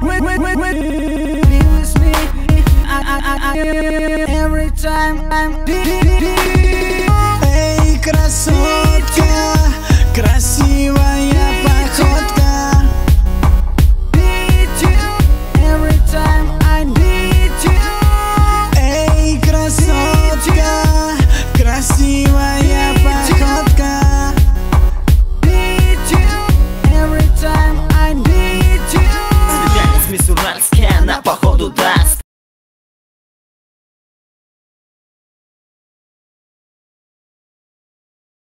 When, when, when, when be with me, I, I, I, every time I'm. Сурмальске на походу даст.